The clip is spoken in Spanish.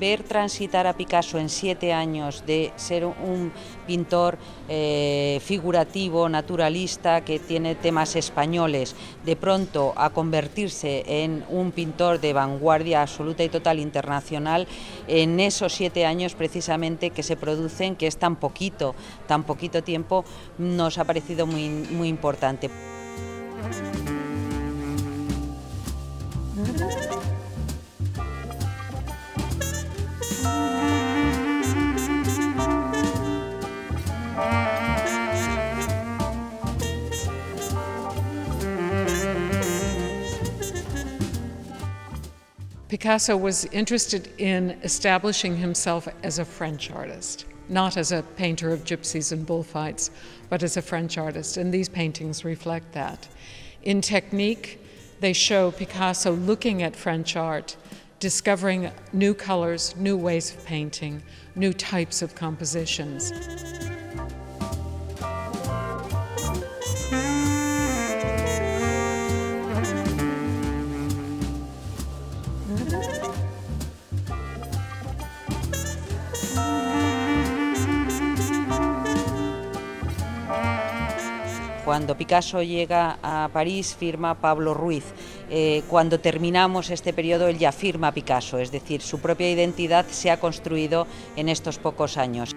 ver transitar a Picasso en siete años de ser un pintor eh, figurativo, naturalista, que tiene temas españoles, de pronto a convertirse en un pintor de vanguardia absoluta y total internacional, en esos siete años precisamente que se producen, que es tan poquito, tan poquito tiempo, nos ha parecido muy, muy importante. Picasso was interested in establishing himself as a French artist, not as a painter of gypsies and bullfights, but as a French artist, and these paintings reflect that. In technique, they show Picasso looking at French art, discovering new colors, new ways of painting, new types of compositions. Cuando Picasso llega a París firma Pablo Ruiz. Eh, cuando terminamos este periodo él ya firma Picasso, es decir, su propia identidad se ha construido en estos pocos años.